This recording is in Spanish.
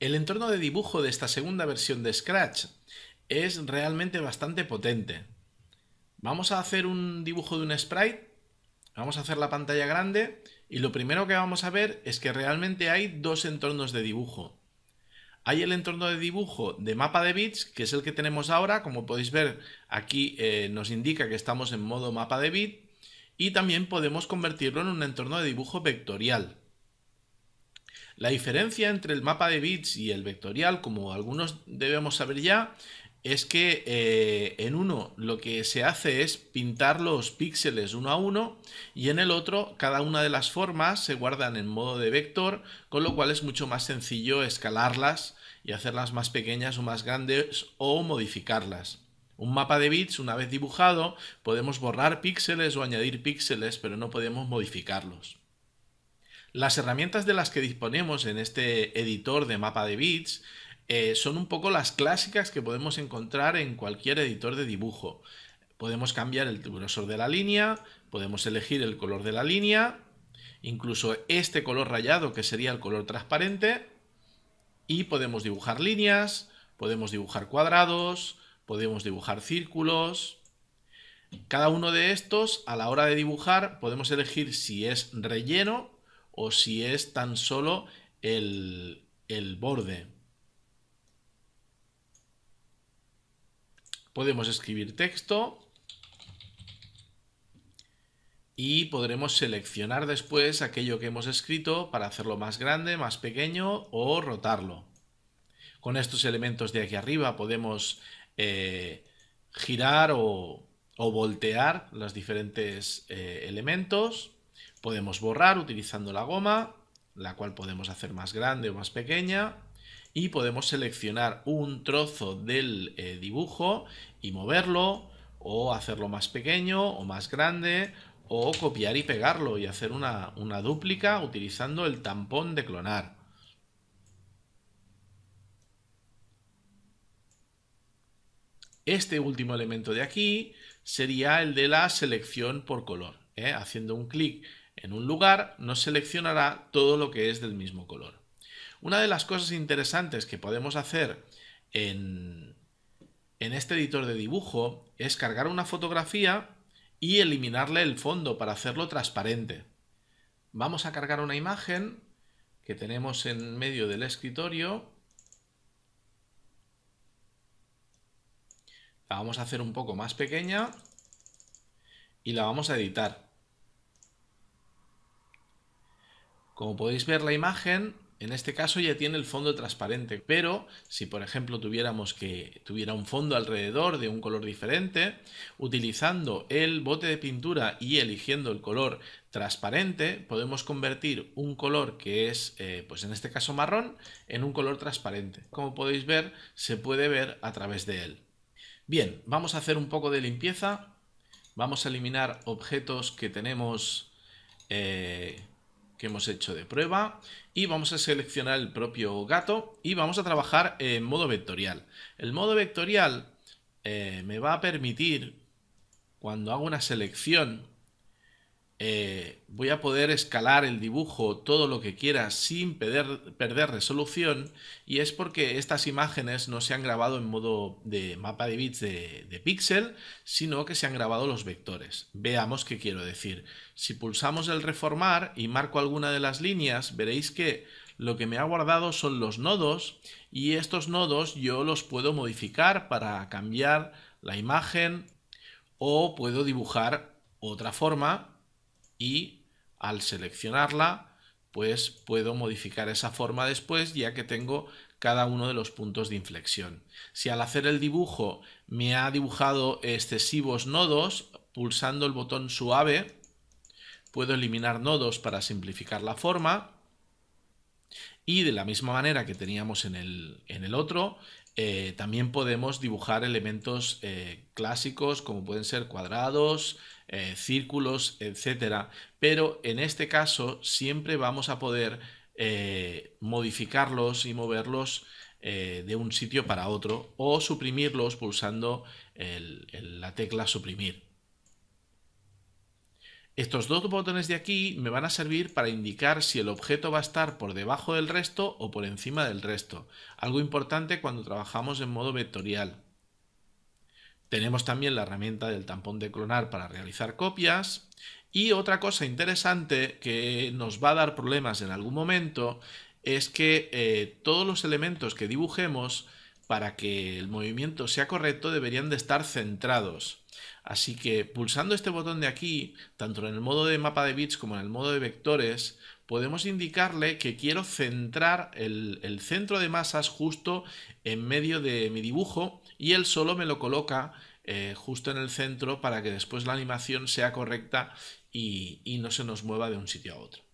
El entorno de dibujo de esta segunda versión de Scratch es realmente bastante potente. Vamos a hacer un dibujo de un sprite, vamos a hacer la pantalla grande y lo primero que vamos a ver es que realmente hay dos entornos de dibujo. Hay el entorno de dibujo de mapa de bits, que es el que tenemos ahora, como podéis ver aquí eh, nos indica que estamos en modo mapa de bit, y también podemos convertirlo en un entorno de dibujo vectorial. La diferencia entre el mapa de bits y el vectorial, como algunos debemos saber ya, es que eh, en uno lo que se hace es pintar los píxeles uno a uno y en el otro cada una de las formas se guardan en modo de vector, con lo cual es mucho más sencillo escalarlas y hacerlas más pequeñas o más grandes o modificarlas. Un mapa de bits, una vez dibujado, podemos borrar píxeles o añadir píxeles, pero no podemos modificarlos. Las herramientas de las que disponemos en este editor de mapa de bits eh, son un poco las clásicas que podemos encontrar en cualquier editor de dibujo. Podemos cambiar el grosor de la línea, podemos elegir el color de la línea, incluso este color rayado que sería el color transparente, y podemos dibujar líneas, podemos dibujar cuadrados, podemos dibujar círculos. Cada uno de estos, a la hora de dibujar, podemos elegir si es relleno o si es tan solo el, borde. Podemos escribir texto y podremos seleccionar después aquello que hemos escrito para hacerlo más grande, más pequeño o rotarlo. Con estos elementos de aquí arriba podemos eh, girar o, voltear los diferentes eh, elementos. Podemos borrar utilizando la goma, la cual podemos hacer más grande o más pequeña. Y podemos seleccionar un trozo del eh, dibujo y moverlo o hacerlo más pequeño o más grande o copiar y pegarlo y hacer una, una dúplica utilizando el tampón de clonar. Este último elemento de aquí sería el de la selección por color. ¿eh? Haciendo un clic en un lugar nos seleccionará todo lo que es del mismo color. Una de las cosas interesantes que podemos hacer en, este editor de dibujo es cargar una fotografía y eliminarle el fondo para hacerlo transparente. Vamos a cargar una imagen que tenemos en medio del escritorio. La vamos a hacer un poco más pequeña y la vamos a editar. Como podéis ver la imagen, en este caso ya tiene el fondo transparente, pero si por ejemplo tuviéramos que tuviera un fondo alrededor de un color diferente, utilizando el bote de pintura y eligiendo el color transparente, podemos convertir un color que es, eh, pues en este caso marrón, en un color transparente. Como podéis ver, se puede ver a través de él. Bien, vamos a hacer un poco de limpieza. Vamos a eliminar objetos que tenemos eh, que hemos hecho de prueba y vamos a seleccionar el propio gato y vamos a trabajar en modo vectorial. El modo vectorial eh, me va a permitir, cuando hago una selección eh, voy a poder escalar el dibujo todo lo que quiera sin perder, resolución y es porque estas imágenes no se han grabado en modo de mapa de bits de, de píxel, sino que se han grabado los vectores. Veamos qué quiero decir. Si pulsamos el reformar y marco alguna de las líneas, veréis que lo que me ha guardado son los nodos y estos nodos yo los puedo modificar para cambiar la imagen o puedo dibujar otra forma y al seleccionarla pues puedo modificar esa forma después ya que tengo cada uno de los puntos de inflexión. Si al hacer el dibujo me ha dibujado excesivos nodos, pulsando el botón suave puedo eliminar nodos para simplificar la forma y de la misma manera que teníamos en el, en el otro, eh, también podemos dibujar elementos eh, clásicos como pueden ser cuadrados, eh, círculos, etcétera. Pero en este caso siempre vamos a poder modificarlos y moverlos de un sitio para otro o suprimirlos pulsando la tecla suprimir. Estos dos botones de aquí me van a servir para indicar si el objeto va a estar por debajo del resto o por encima del resto, algo importante cuando trabajamos en modo vectorial. Tenemos también la herramienta del tampón de clonar para realizar copias. Y otra cosa interesante que nos va a dar problemas en algún momento es que eh, todos los elementos que dibujemos para que el movimiento sea correcto deberían de estar centrados. Así que pulsando este botón de aquí, tanto en el modo de mapa de bits como en el modo de vectores, podemos indicarle que quiero centrar el, centro de masas justo en medio de mi dibujo y él solo me lo coloca eh, justo en el centro para que después la animación sea correcta y no se nos mueva de un sitio a otro.